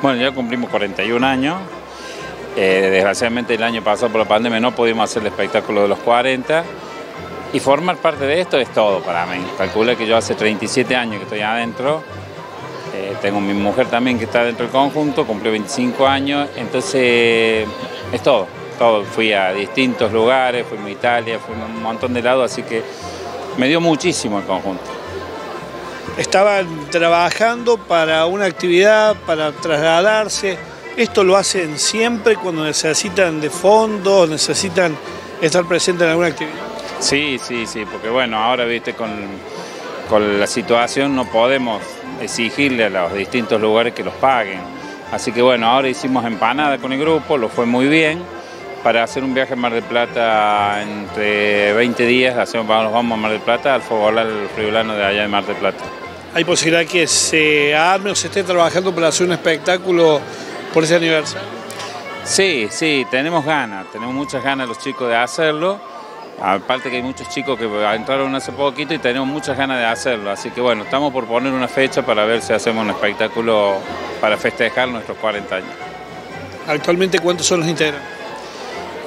Bueno, ya cumplimos 41 años. Eh, desgraciadamente el año pasado por la pandemia no pudimos hacer el espectáculo de los 40. Y formar parte de esto es todo para mí. Calcula que yo hace 37 años que estoy adentro. Eh, tengo mi mujer también que está dentro del conjunto, cumplió 25 años. Entonces es todo, todo. Fui a distintos lugares, fui a Italia, fui a un montón de lados, así que me dio muchísimo el conjunto. Estaban trabajando para una actividad, para trasladarse. Esto lo hacen siempre cuando necesitan de fondos, necesitan estar presentes en alguna actividad. Sí, sí, sí, porque bueno, ahora viste con, con la situación no podemos exigirle a los distintos lugares que los paguen. Así que bueno, ahora hicimos empanada con el grupo, lo fue muy bien. Para hacer un viaje a Mar del Plata entre 20 días, hacemos, nos vamos a Mar del Plata al Fogolar Friulano de allá de Mar del Plata. ¿Hay posibilidad que se arme o se esté trabajando para hacer un espectáculo por ese aniversario? Sí, sí, tenemos ganas, tenemos muchas ganas los chicos de hacerlo. Aparte que hay muchos chicos que entraron hace poquito y tenemos muchas ganas de hacerlo. Así que bueno, estamos por poner una fecha para ver si hacemos un espectáculo para festejar nuestros 40 años. ¿Actualmente cuántos son los integrantes?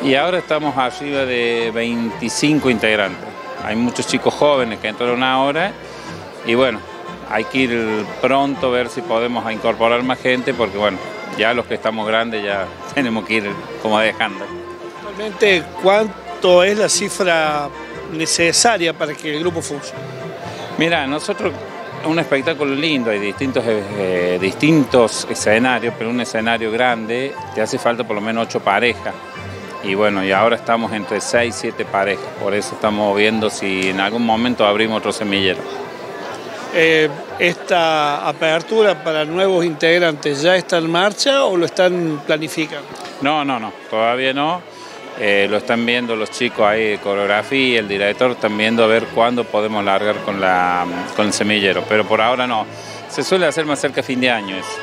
Y ahora estamos arriba de 25 integrantes. Hay muchos chicos jóvenes que entraron ahora y bueno, hay que ir pronto a ver si podemos incorporar más gente porque bueno, ya los que estamos grandes ya tenemos que ir como dejando. Actualmente, ¿cuánto es la cifra necesaria para que el grupo funcione? Mira, nosotros un espectáculo lindo, hay distintos, eh, distintos escenarios, pero un escenario grande te hace falta por lo menos ocho parejas. Y bueno, y ahora estamos entre seis, siete parejas, por eso estamos viendo si en algún momento abrimos otro semillero. Eh, ¿Esta apertura para nuevos integrantes ya está en marcha o lo están planificando? No, no, no, todavía no. Eh, lo están viendo los chicos ahí de coreografía y el director están viendo a ver cuándo podemos largar con, la, con el semillero, pero por ahora no. Se suele hacer más cerca a fin de año eso.